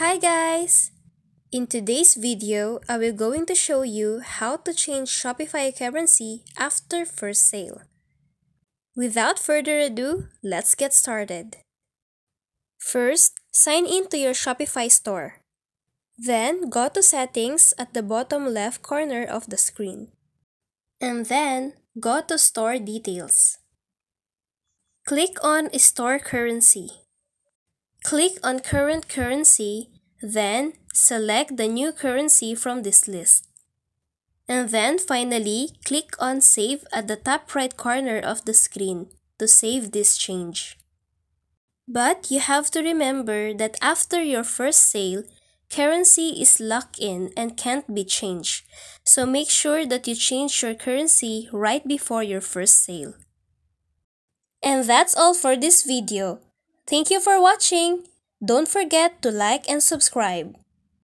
Hi guys! In today's video, I will going to show you how to change Shopify currency after first sale. Without further ado, let's get started. First, sign in to your Shopify store. Then, go to Settings at the bottom left corner of the screen. And then, go to Store Details. Click on Store Currency. Click on Current Currency, then select the new currency from this list. And then finally, click on Save at the top right corner of the screen to save this change. But you have to remember that after your first sale, currency is locked in and can't be changed. So make sure that you change your currency right before your first sale. And that's all for this video. Thank you for watching. Don't forget to like and subscribe.